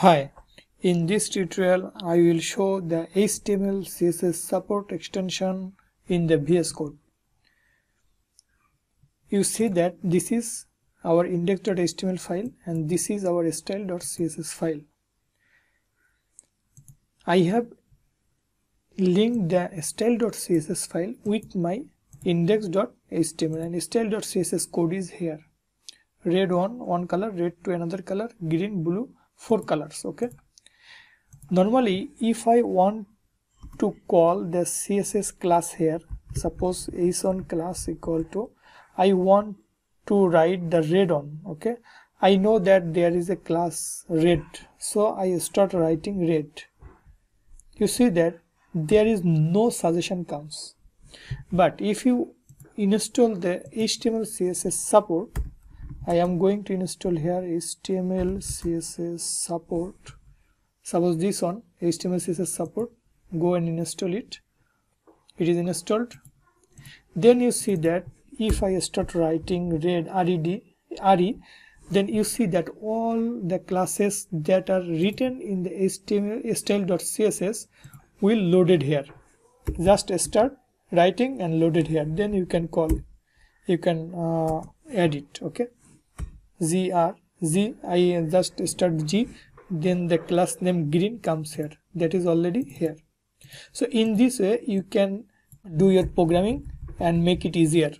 Hi, in this tutorial I will show the HTML CSS support extension in the VS Code. You see that this is our index.html file and this is our style.css file. I have linked the style.css file with my index.html and style.css code is here. Red one, one color, red to another color, green, blue, four colors okay? Normally if i want to call the css class here suppose ason class equal to i want to write the red on okay? I know that there is a class red so i start writing red. You see that there is no suggestion comes but if you install the html css support I am going to install here HTML CSS support. Suppose this one HTML CSS support. Go and install it. It is installed. Then you see that if I start writing red red re then you see that all the classes that are written in the HTML style.css will loaded here. Just start writing and loaded here. Then you can call you can uh, edit okay zr z i just start g then the class name green comes here. That is already here. So in this way you can do your programming and make it easier